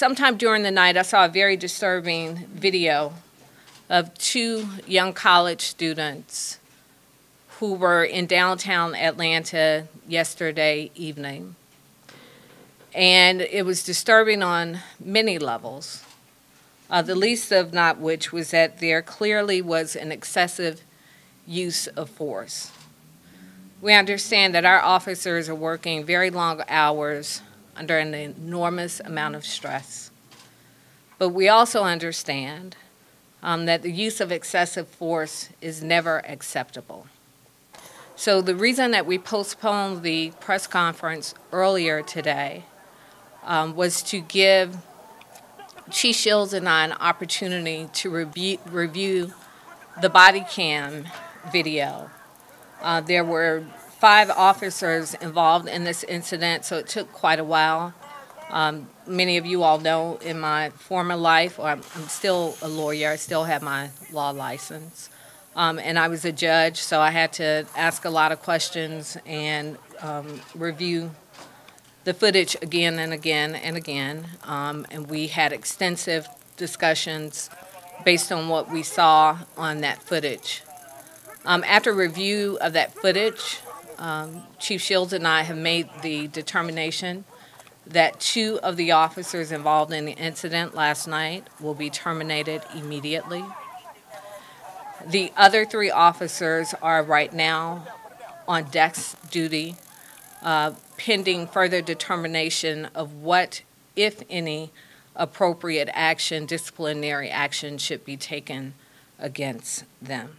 Sometime during the night, I saw a very disturbing video of two young college students who were in downtown Atlanta yesterday evening. And it was disturbing on many levels. Uh, the least of not which was that there clearly was an excessive use of force. We understand that our officers are working very long hours under an enormous amount of stress. But we also understand um, that the use of excessive force is never acceptable. So the reason that we postponed the press conference earlier today um, was to give Chief Shields and I an opportunity to review, review the body cam video. Uh, there were five officers involved in this incident, so it took quite a while. Um, many of you all know in my former life, or I'm, I'm, still a lawyer, I still have my law license. Um, and I was a judge, so I had to ask a lot of questions and um, review the footage again and again and again. Um, and we had extensive discussions based on what we saw on that footage. Um, after review of that footage, um, Chief Shields and I have made the determination that two of the officers involved in the incident last night will be terminated immediately. The other three officers are right now on desk duty, uh, pending further determination of what, if any, appropriate action, disciplinary action should be taken against them.